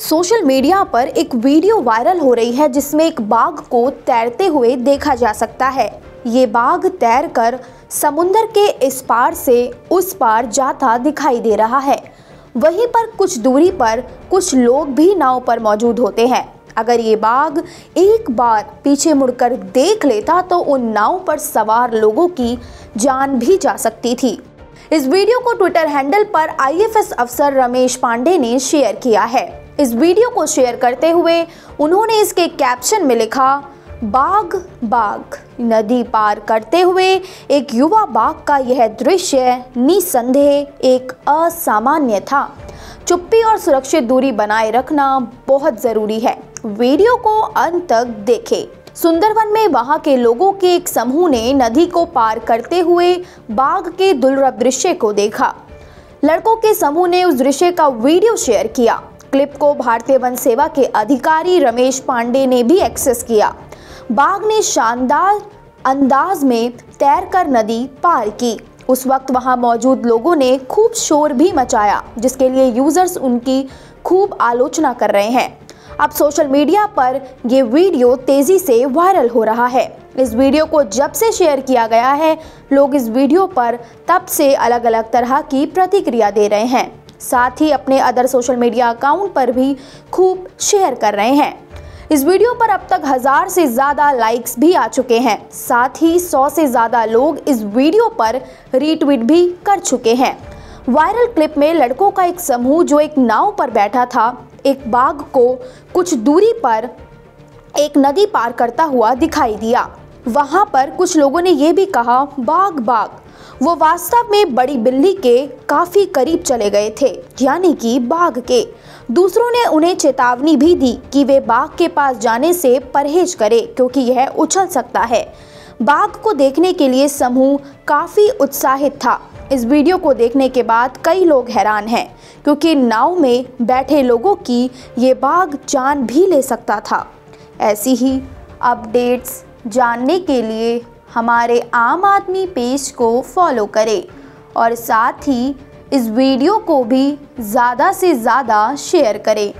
Social media पर एक video viral हो रही है, जिसमें एक बाघ को तैरते हुए देखा जा सकता है। ये बाघ तैरकर समुंदर के इस पार से उस पार जाता दिखाई दे रहा है। वहीं पर कुछ दूरी पर कुछ लोग भी नाव पर मौजूद होते हैं। अगर ये बाघ एक बार पीछे मुड़कर देख लेता तो उन नाव पर सवार लोगों की जान भी जा सकती थी। इस वीडियो को ट्विटर हैंडल पर आईएफएस अफसर रमेश पांडे ने शेयर किया है। इस वीडियो को शेयर करते हुए उन्होंने इसके कैप्शन में लिखा बाघ बाघ नदी पार करते हुए एक युवा बाघ का यह दृश्य निसंदेह एक असामान्य था। चुप्पी और सुरक्षित दूरी बनाए रखना बहुत ज़रूरी है। वीडियो को अंत तक देखें। सुंदरवन में वहाँ के लोगों के एक समूह ने नदी को पार करते हुए बाघ के दुर्लभ दृश्य को देखा। लड़कों के समूह ने उस दृश्य का वीडियो शेयर किया। क्लिप को भारतीय वन सेवा के अधिकारी रमेश पांडे ने भी एक्सेस किया। बाघ ने शानदार अंदाज में तैरकर नदी पार की। उस वक्त वहाँ मौजूद लोगों ने खूब शोर भी मचाया, जिसके लिए यूज़र्स उनकी खूब आलोचना कर रहे हैं। अब सोशल मीडिया पर ये वीडियो तेज़ी से वायरल हो रहा है। इस वीडियो को जब से शेयर किया गया है, लोग इस वीडियो पर तब से अलग अलग तरह की प्रतिक्रिया दे रहे हैं। साथ ही अपने अदर सोशल मीडिया अकाउंट पर भी खूब शेयर कर रहे हैं। इस वीडियो पर अब तक हज़ार से ज़्यादा लाइक्स भी आ चुके हैं। साथ ही सौ से ज़्यादा लोग इस वीडियो पर रीट्वीट भी कर चुके हैं। वायरल क्लिप में लड़कों का एक समूह जो एक नाव पर बैठा था, एक बाघ को कुछ दूरी पर एक नदी पार करता हुआ दिखाई दिया। वहाँ पर कुछ लोगों ने यह भी कहा बाघ बाघ वो वास्तव में बड़ी बिल्ली के काफ़ी करीब चले गए थे, यानी कि बाघ के। दूसरों ने उन्हें चेतावनी भी दी कि वे बाघ के पास जाने से परहेज करें, क्योंकि यह उछल सकता है। बाघ को देखने के लिए समूह काफ़ी उत्साहित था। इस वीडियो को देखने के बाद कई लोग हैरान हैं, क्योंकि नाव में बैठे लोगों की ये बाघ जान भी ले सकता था। ऐसी ही अपडेट्स। जानने के लिए हमारे आम आदमी पेज को फॉलो करें और साथ ही इस वीडियो को भी ज़्यादा से ज़्यादा शेयर करें।